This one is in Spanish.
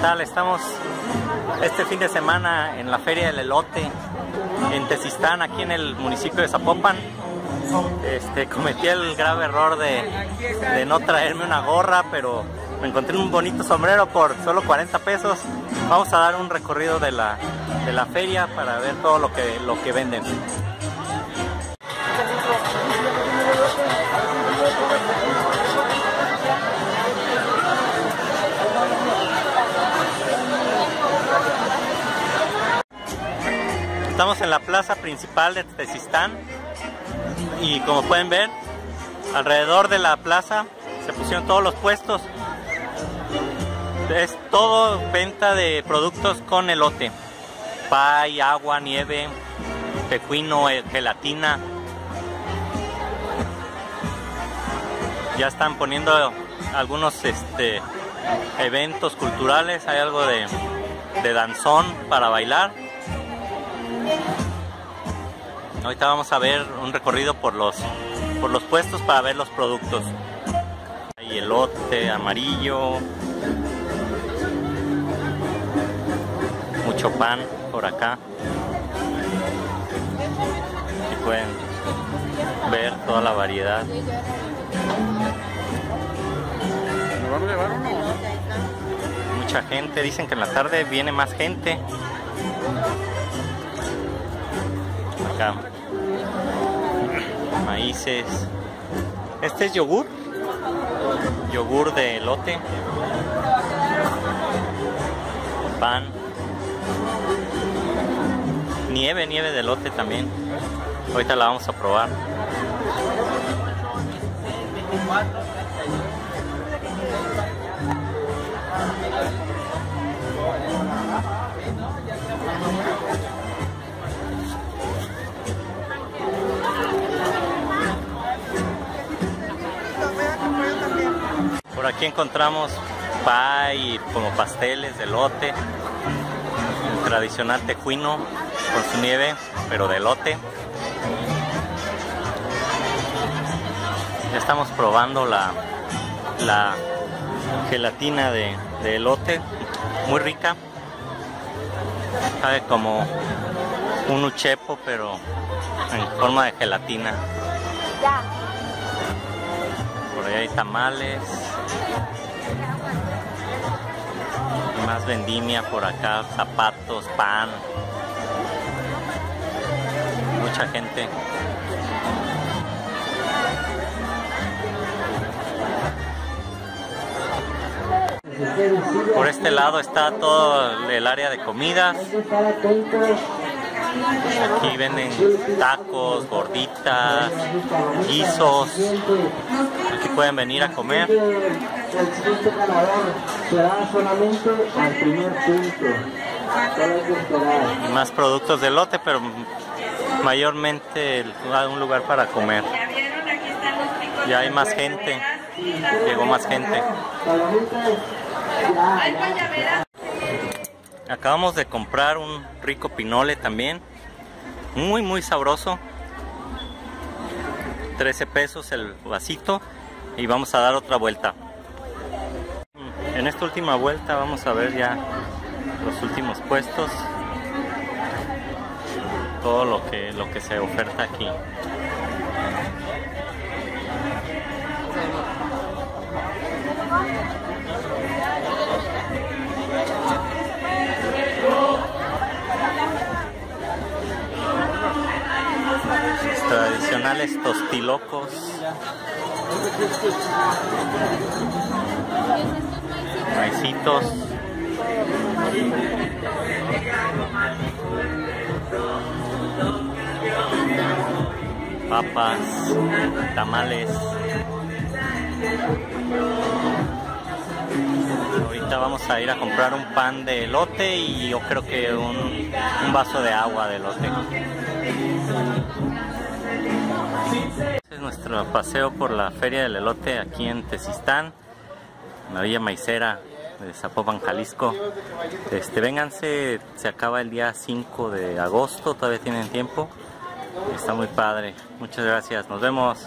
tal? Estamos este fin de semana en la Feria del Elote en Tezistán, aquí en el municipio de Zapopan. Este, cometí el grave error de, de no traerme una gorra, pero me encontré un bonito sombrero por solo 40 pesos. Vamos a dar un recorrido de la, de la feria para ver todo lo que, lo que venden. Estamos en la plaza principal de Tezistán y como pueden ver, alrededor de la plaza se pusieron todos los puestos. Es todo venta de productos con elote. Pay, agua, nieve, pecuino, eh, gelatina. Ya están poniendo algunos este, eventos culturales. Hay algo de, de danzón para bailar. Ahorita vamos a ver un recorrido por los, por los puestos para ver los productos. Hay elote amarillo, mucho pan por acá. Y pueden ver toda la variedad. Mucha gente, dicen que en la tarde viene más gente. Maíces. Este es yogur. Yogur de elote. Pan. Nieve, nieve de elote también. Ahorita la vamos a probar. Aquí encontramos pay como pasteles de elote, el tradicional tejuino con su nieve, pero de elote. Ya estamos probando la, la gelatina de, de elote, muy rica. Sabe como un uchepo, pero en forma de gelatina. Hay tamales. Más vendimia por acá, zapatos, pan. Mucha gente. Por este lado está todo el área de comidas. Aquí venden tacos, gorditas, guisos. Aquí pueden venir a comer. El siguiente ganador será solamente al primer punto. Solo hay que esperar. Y más productos de lote, pero mayormente un lugar para comer. Ya hay más gente. Llegó más gente. Acabamos de comprar un rico pinole también. Muy, muy sabroso. 13 pesos el vasito. Y vamos a dar otra vuelta. En esta última vuelta vamos a ver ya los últimos puestos. Todo lo que, lo que se oferta aquí. Tradicionales tostilocos. Maicitos. Papas, tamales. Ahorita vamos a ir a comprar un pan de elote y yo creo que un, un vaso de agua de elote. Este es nuestro paseo por la Feria del Elote aquí en Tezistán, en la Villa Maicera de Zapopan, Jalisco. Este, vénganse, se acaba el día 5 de agosto, todavía tienen tiempo. Está muy padre. Muchas gracias, nos vemos.